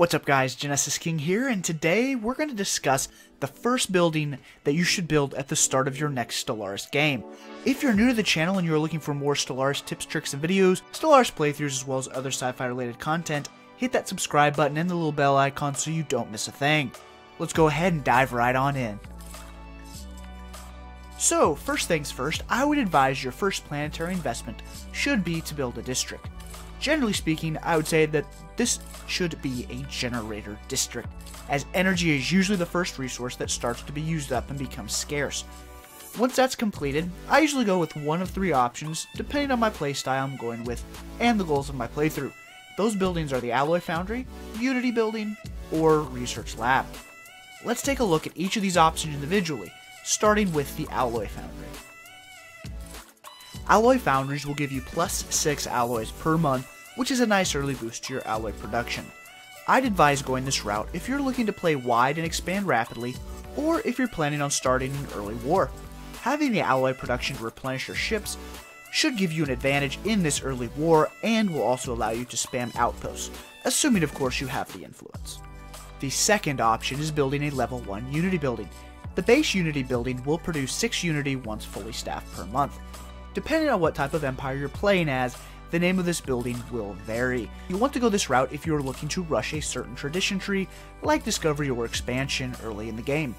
What's up guys, Genesis King here, and today we're going to discuss the first building that you should build at the start of your next Stellaris game. If you're new to the channel and you're looking for more Stellaris tips, tricks, and videos, Stellaris playthroughs, as well as other sci-fi related content, hit that subscribe button and the little bell icon so you don't miss a thing. Let's go ahead and dive right on in. So, first things first, I would advise your first planetary investment should be to build a district. Generally speaking, I would say that this should be a generator district, as energy is usually the first resource that starts to be used up and becomes scarce. Once that's completed, I usually go with one of three options, depending on my playstyle I'm going with and the goals of my playthrough. Those buildings are the Alloy Foundry, Unity Building, or Research Lab. Let's take a look at each of these options individually, starting with the Alloy Foundry. Alloy Foundries will give you plus 6 alloys per month, which is a nice early boost to your alloy production. I'd advise going this route if you're looking to play wide and expand rapidly, or if you're planning on starting an early war. Having the alloy production to replenish your ships should give you an advantage in this early war and will also allow you to spam outposts, assuming of course you have the influence. The second option is building a level 1 Unity building. The base Unity building will produce 6 Unity once fully staffed per month. Depending on what type of empire you're playing as, the name of this building will vary. You want to go this route if you're looking to rush a certain tradition tree, like Discovery or Expansion early in the game.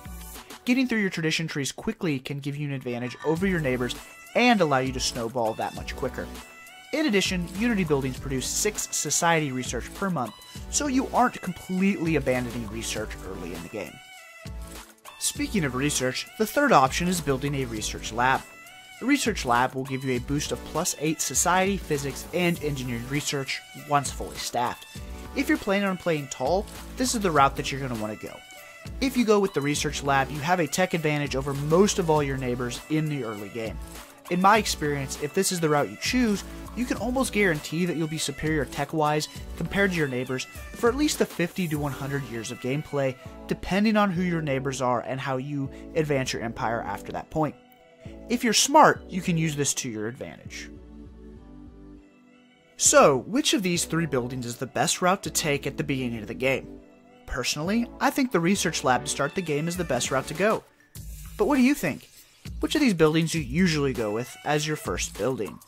Getting through your tradition trees quickly can give you an advantage over your neighbors and allow you to snowball that much quicker. In addition, Unity buildings produce 6 society research per month, so you aren't completely abandoning research early in the game. Speaking of research, the third option is building a research lab. The research lab will give you a boost of plus 8 society, physics, and engineering research once fully staffed. If you're planning on playing tall, this is the route that you're going to want to go. If you go with the research lab, you have a tech advantage over most of all your neighbors in the early game. In my experience, if this is the route you choose, you can almost guarantee that you'll be superior tech-wise compared to your neighbors for at least the 50 to 100 years of gameplay, depending on who your neighbors are and how you advance your empire after that point. If you're smart, you can use this to your advantage. So, which of these three buildings is the best route to take at the beginning of the game? Personally, I think the research lab to start the game is the best route to go. But what do you think? Which of these buildings do you usually go with as your first building?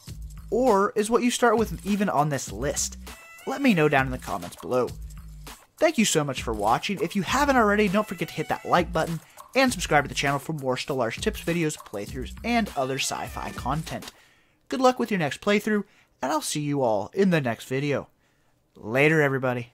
Or is what you start with even on this list? Let me know down in the comments below. Thank you so much for watching. If you haven't already, don't forget to hit that like button and subscribe to the channel for more Stellaris tips, videos, playthroughs, and other sci-fi content. Good luck with your next playthrough, and I'll see you all in the next video. Later, everybody.